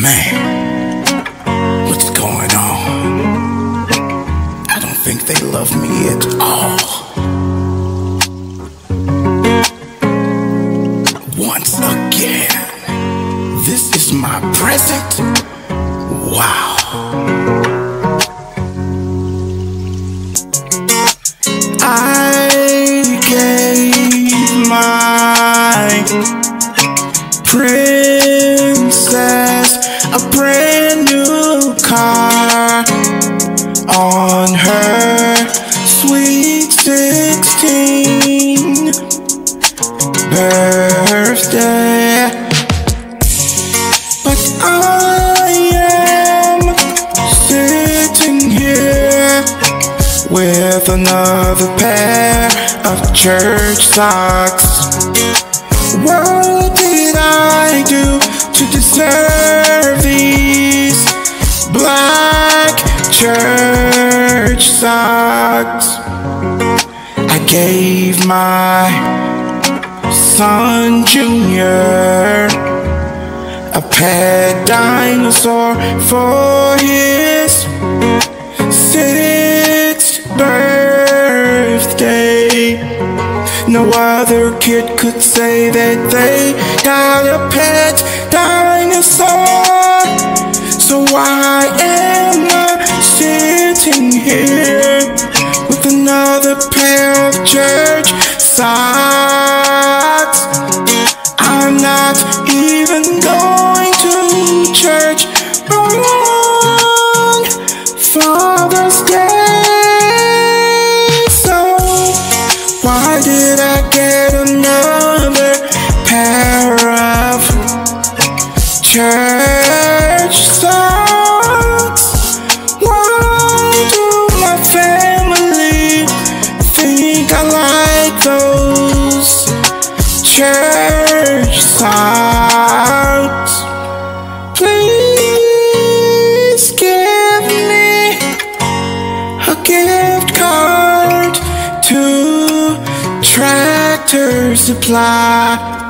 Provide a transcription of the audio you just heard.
Man, what's going on? I don't think they love me at all. Once again, this is my present. Wow. I a brand new car on her sweet 16 birthday. But I am sitting here with another pair of church socks. What did I do to deserve church socks? I gave my son Junior a pet dinosaur for his sixth birthday. No other kid could say that they got a pet dinosaur. So why pair of church socks? I'm not even going to church on Father's Day. So why did I get another pair of church church socks? Please give me a gift card to Tractor Supply.